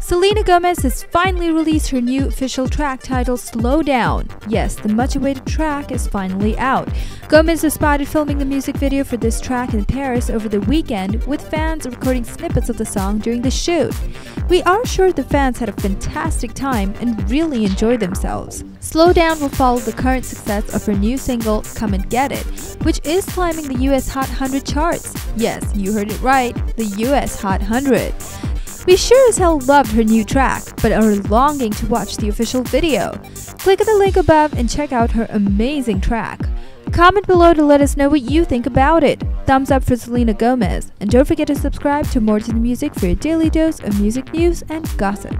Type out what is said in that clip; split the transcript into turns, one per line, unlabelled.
Selena Gomez has finally released her new official track titled Slow Down. Yes, the much awaited track is finally out. Gomez was spotted filming the music video for this track in Paris over the weekend, with fans recording snippets of the song during the shoot. We are sure the fans had a fantastic time and really enjoyed themselves. Slow Down will follow the current success of her new single, Come and Get It, which is climbing the US Hot 100 charts. Yes, you heard it right, the US Hot 100. We sure as hell loved her new track, but are longing to watch the official video. Click on the link above and check out her amazing track. Comment below to let us know what you think about it. Thumbs up for Selena Gomez, and don't forget to subscribe to More to the Music for your daily dose of music news and gossip.